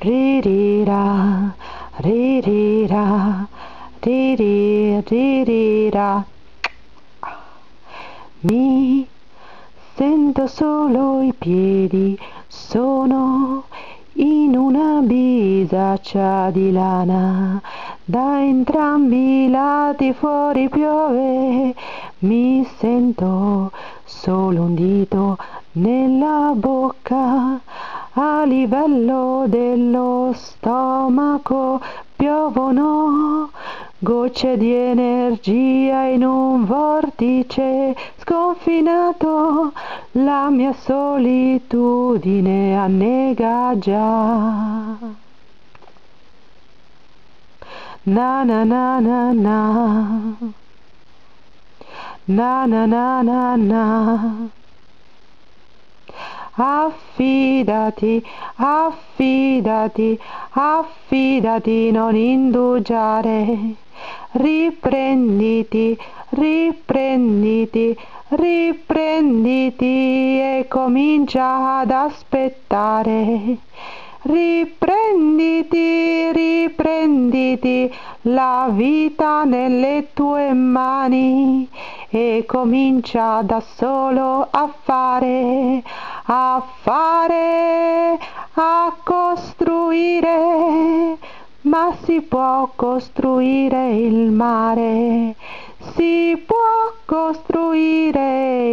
ririra, ririra, ririra. Mi sento solo i piedi, sono in una bisaccia di lana, da entrambi i lati fuori piove, mi sento solo un dito nella bocca, a livello dello stomaco piovono gocce di energia in un vortice sconfinato, la mia solitudine annega già. Na na na na na. Na na na na na. Affidati, affidati, affidati, non indugiare. Riprenditi, riprenditi, riprenditi e comincia ad aspettare. Riprenditi, riprenditi la vita nelle tue mani e comincia da solo a fare, a fare, a costruire, ma si può costruire il mare, si può costruire.